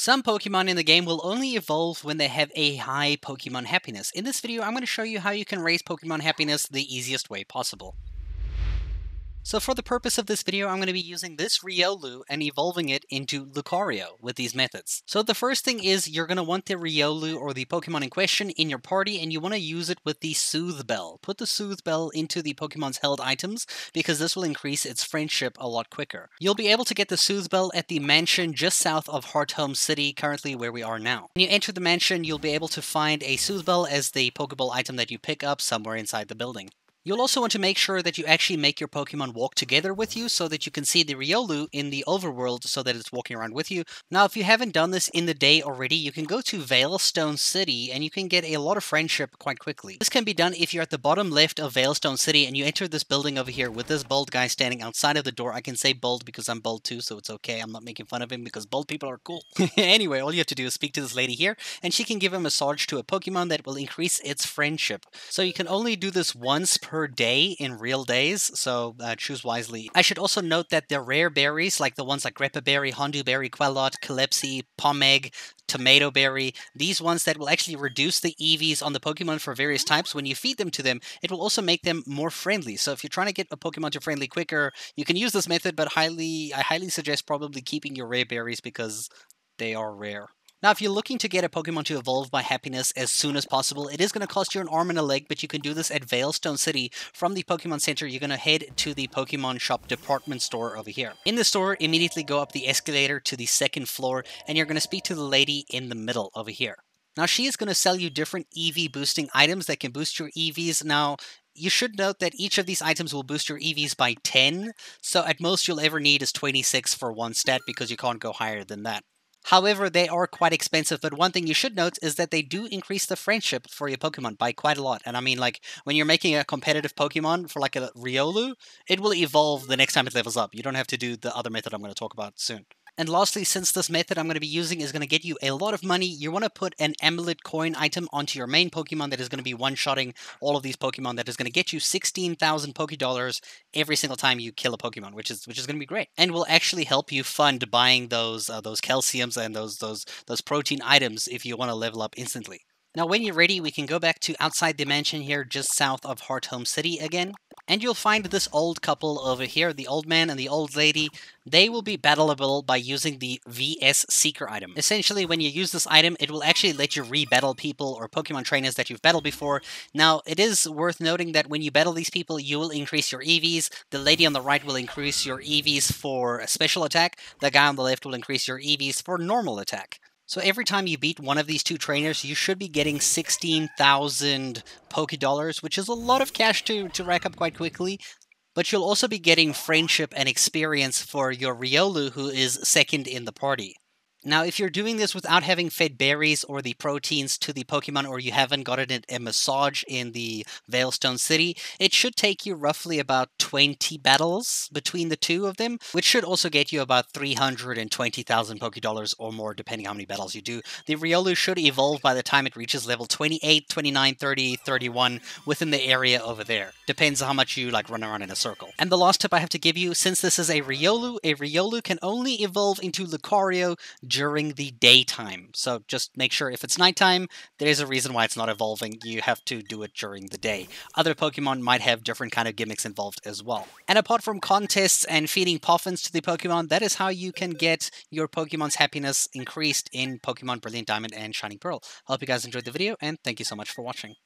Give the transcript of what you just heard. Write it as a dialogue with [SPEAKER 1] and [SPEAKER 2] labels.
[SPEAKER 1] Some Pokemon in the game will only evolve when they have a high Pokemon happiness. In this video, I'm going to show you how you can raise Pokemon happiness the easiest way possible. So for the purpose of this video, I'm going to be using this Riolu and evolving it into Lucario with these methods. So the first thing is you're going to want the Riolu or the Pokemon in question in your party and you want to use it with the Soothe Bell. Put the Soothe Bell into the Pokemon's held items because this will increase its friendship a lot quicker. You'll be able to get the Soothe Bell at the mansion just south of Hearthome City, currently where we are now. When you enter the mansion, you'll be able to find a Soothe Bell as the Pokeball item that you pick up somewhere inside the building. You'll also want to make sure that you actually make your Pokemon walk together with you so that you can see the Riolu in the overworld so that it's walking around with you. Now, if you haven't done this in the day already, you can go to Veilstone City and you can get a lot of friendship quite quickly. This can be done if you're at the bottom left of Veilstone City and you enter this building over here with this bold guy standing outside of the door. I can say bold because I'm bold too, so it's okay. I'm not making fun of him because bold people are cool. anyway, all you have to do is speak to this lady here and she can give a massage to a Pokemon that will increase its friendship. So you can only do this once per per day in real days, so uh, choose wisely. I should also note that the rare berries, like the ones like Grepa Berry, Hondew Berry, Qualot, Kelpsy, Pomeg, Tamato Berry, these ones that will actually reduce the EVs on the Pokemon for various types, when you feed them to them, it will also make them more friendly. So if you're trying to get a Pokemon to friendly quicker, you can use this method, but highly, I highly suggest probably keeping your rare berries because they are rare. Now, if you're looking to get a Pokemon to evolve by happiness as soon as possible, it is going to cost you an arm and a leg, but you can do this at Veilstone City. From the Pokemon Center, you're going to head to the Pokemon Shop department store over here. In the store, immediately go up the escalator to the second floor, and you're going to speak to the lady in the middle over here. Now, she is going to sell you different EV boosting items that can boost your EVs. Now, you should note that each of these items will boost your EVs by 10, so at most you'll ever need is 26 for one stat because you can't go higher than that. However, they are quite expensive, but one thing you should note is that they do increase the friendship for your Pokemon by quite a lot. And I mean, like, when you're making a competitive Pokemon for like a Riolu, it will evolve the next time it levels up. You don't have to do the other method I'm going to talk about soon. And lastly, since this method I'm going to be using is going to get you a lot of money, you want to put an amulet coin item onto your main Pokemon that is going to be one-shotting all of these Pokemon that is going to get you 16,000 Pokedollars every single time you kill a Pokemon, which is which is going to be great. And will actually help you fund buying those uh, those calciums and those those those protein items if you want to level up instantly. Now when you're ready, we can go back to outside the mansion here just south of Hearthome City again. And you'll find this old couple over here, the old man and the old lady. They will be battleable by using the VS Seeker item. Essentially, when you use this item, it will actually let you re-battle people or Pokemon trainers that you've battled before. Now, it is worth noting that when you battle these people, you will increase your EVs. The lady on the right will increase your EVs for special attack. The guy on the left will increase your EVs for normal attack. So every time you beat one of these two trainers, you should be getting 16,000 Poké Dollars, which is a lot of cash to, to rack up quite quickly. But you'll also be getting friendship and experience for your Riolu, who is second in the party. Now, if you're doing this without having fed berries or the proteins to the Pokemon, or you haven't gotten a massage in the Veilstone City, it should take you roughly about 20 battles between the two of them, which should also get you about 320,000 Pokedollars or more, depending how many battles you do. The Riolu should evolve by the time it reaches level 28, 29, 30, 31 within the area over there. Depends on how much you like run around in a circle. And the last tip I have to give you, since this is a Riolu, a Riolu can only evolve into Lucario during the daytime. So just make sure if it's nighttime, there's a reason why it's not evolving. You have to do it during the day. Other Pokemon might have different kind of gimmicks involved as well. And apart from contests and feeding Poffins to the Pokemon, that is how you can get your Pokemon's happiness increased in Pokemon Brilliant Diamond and Shining Pearl. I hope you guys enjoyed the video, and thank you so much for watching.